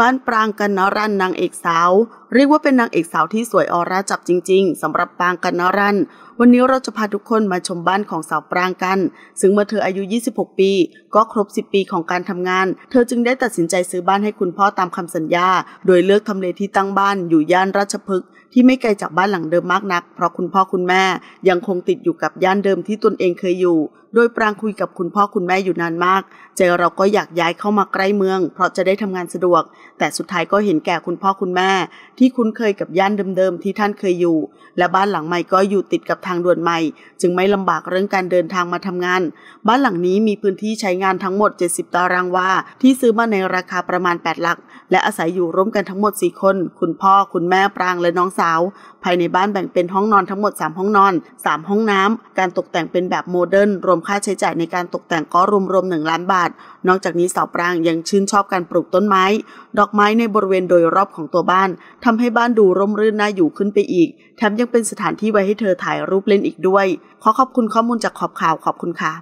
บ้านปรางกันนรันนางเอกสาว เรียกว่าเป็นนางเอกสาวที่สวยออร่าจับจริง ๆสำหรับปรางกันนรันวันนี้เราจะพาทุกคนมาชมบ้านของสาวปรางกัน ซึ่งเมื่อเธออายุ 26 ปี ก็ครบ 10 ปีของการทำงาน เธอจึงได้ตัดสินใจซื้อบ้านให้คุณพ่อตามคำสัญญา โดยเลือกทำเลที่ตั้งบ้านอยู่ย่านราชพฤกษ์ที่ไม่ไกลจากบ้านหลังเดิมมากนัก เพราะคุณพ่อคุณแม่ยังคงติดอยู่กับย่านเดิมที่ตนเองเคยอยู่ โดยปรางคุยกับคุณพ่อคุณแม่อยู่นานมาก ใจเราก็อยากย้ายเข้ามาใกล้เมือง เพราะจะได้ทำงานสะดวก แต่สุดท้ายก็เห็นแก่คุณพ่อคุณแม่ ที่คุ้นเคยกับย่านเดิมๆที่ท่านเคยอยู่ และบ้านหลังใหม่ก็อยู่ติดกับทางด่วนใหม่ จึงไม่ลำบากเรื่องการเดินทางมาทำงาน บ้านหลังนี้มีพื้นที่ใช้งานทั้งหมด 70 ตารางวาที่ซื้อมาในราคาประมาณ 8 หลัก และอาศัยอยู่ร่วมกันทั้งหมด 4 คน คุณพ่อคุณแม่ปรางและน้องสาว ภายในบ้านแบ่งเป็นห้องนอนทั้งหมด 3 ห้องนอน 3 ห้องน้ำการตกแต่งเป็นแบบโมเดิร์นรวมค่าใช้จ่ายในการตกแต่งก็รวมๆ1ล้านบาท นอกจากนี้สาวปรางยังชื่นชอบการปลูกต้นไม้ ดอกไม้ในบริเวณโดยรอบของตัวบ้านทำให้บ้านดูร่มรื่นน่าอยู่ขึ้นไปอีก แถมยังเป็นสถานที่ไว้ให้เธอถ่ายรูรูปเล่นอีกด้วย ขอขอบคุณข้อมูลจากขอบข่าวขอบคุณค่ะ